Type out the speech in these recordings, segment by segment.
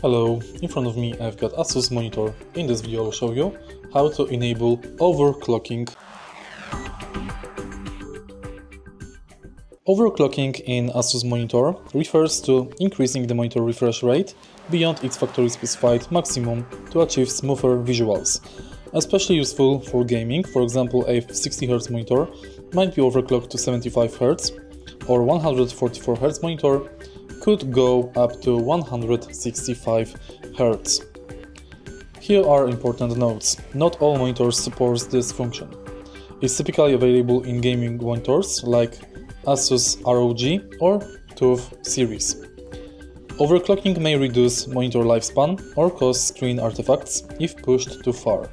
Hello, in front of me I've got Asus monitor. In this video I'll show you how to enable overclocking. Overclocking in Asus monitor refers to increasing the monitor refresh rate beyond its factory specified maximum to achieve smoother visuals. Especially useful for gaming, for example a 60Hz monitor might be overclocked to 75Hz or 144Hz monitor could go up to 165 Hz. Here are important notes. Not all monitors support this function. It's typically available in gaming monitors like Asus ROG or TUF series. Overclocking may reduce monitor lifespan or cause screen artifacts if pushed too far.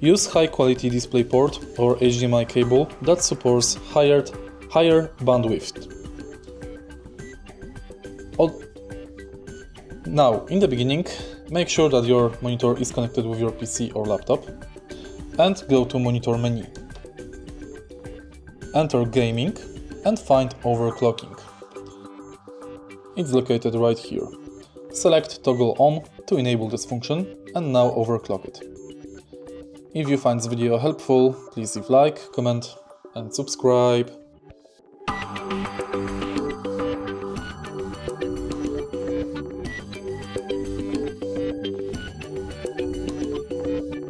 Use high quality DisplayPort or HDMI cable that supports higher, higher bandwidth. Now, in the beginning, make sure that your monitor is connected with your PC or laptop and go to monitor menu. Enter gaming and find overclocking. It's located right here. Select toggle on to enable this function and now overclock it. If you find this video helpful, please leave like, comment and subscribe.